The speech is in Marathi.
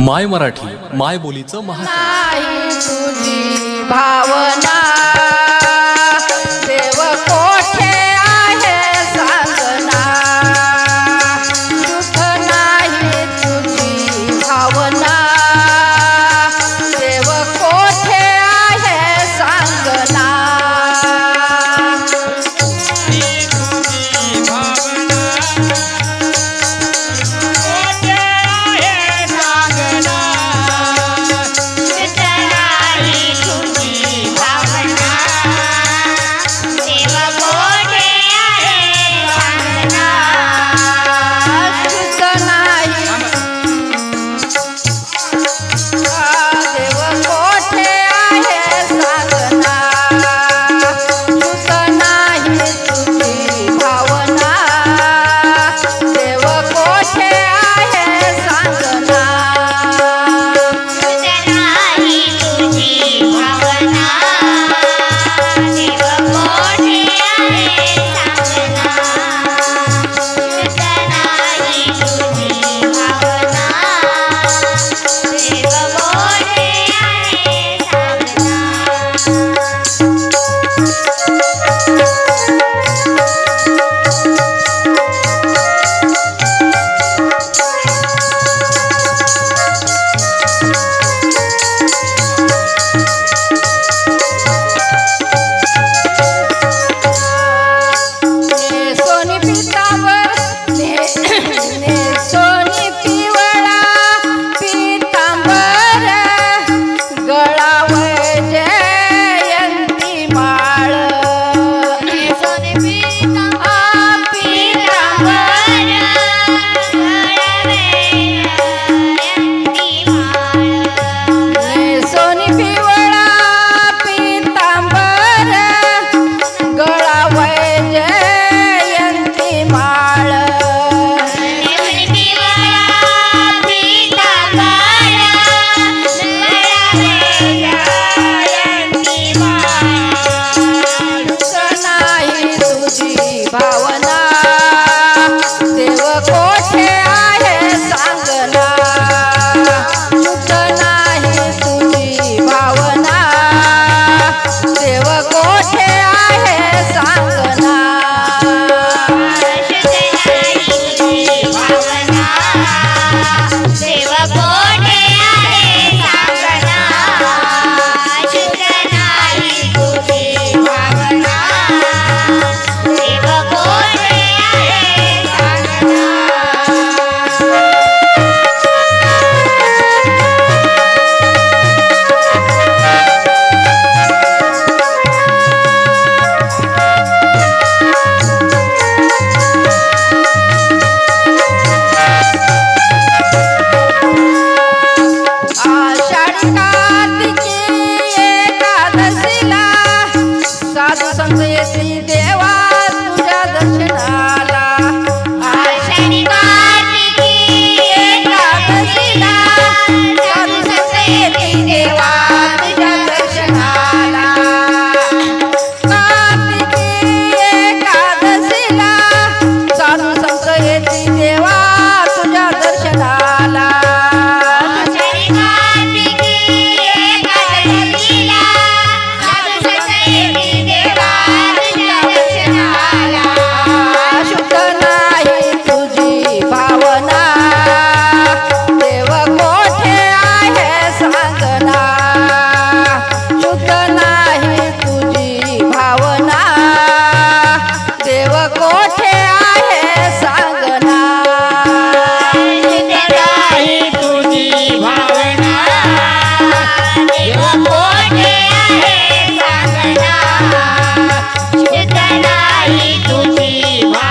माय मराठी माय बोलीचं महाचॅनल Viva!